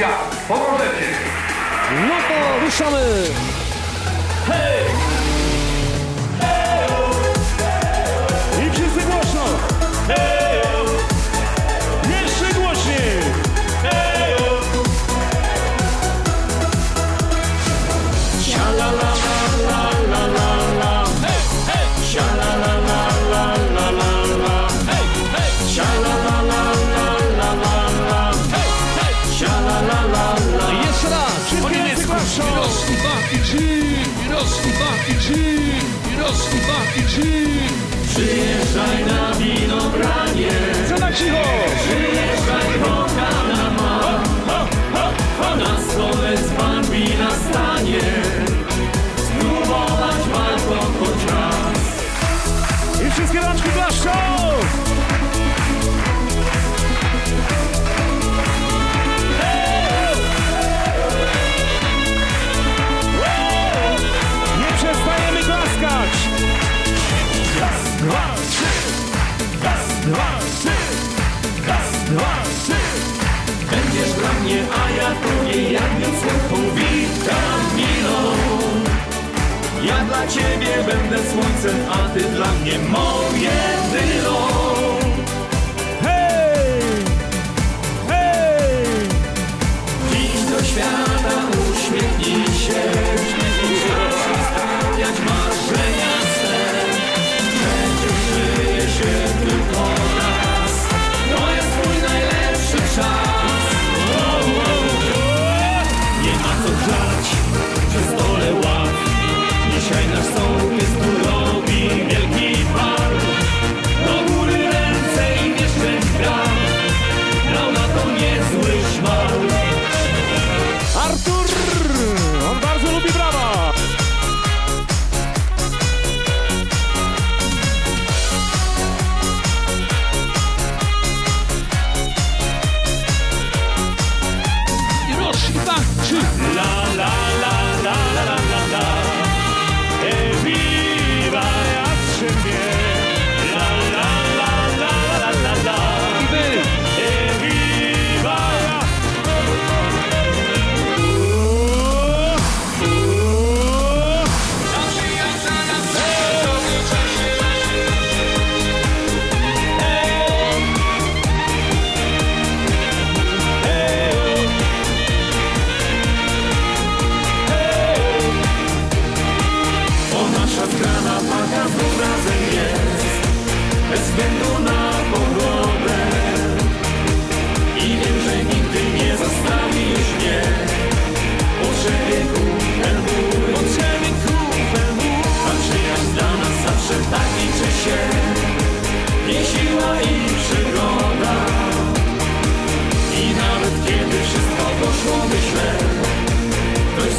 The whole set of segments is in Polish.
świat. Pomożecie. No to ruszamy! I Baki G, Miroski Baki G. Przyjeżdżaj na winobranie, Co na cicho? przyjeżdżaj dwa, trzy! Raz, dwa, trzy! Raz, dwa, trzy! Będziesz dla mnie, a ja drugiej, jak więc słodką witaminą. Ja dla ciebie będę słońcem, a ty dla mnie moje dylą. Arthur! On bardzo lubi brawa! I! La, la!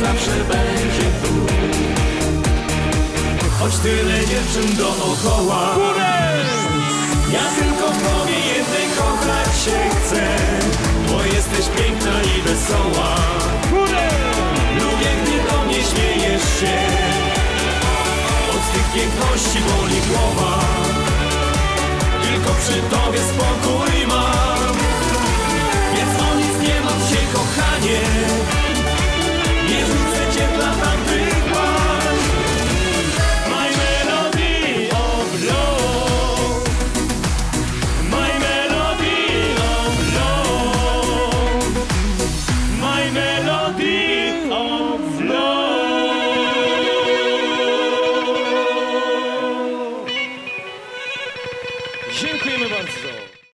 Zawsze będzie tu. Choć tyle dziewczyn dookoła Ja tylko w tobie jednej kochać się chcę Bo jesteś piękna i wesoła. Lubię, gdy do mnie śmiejesz się. Od tych piękności boli głowa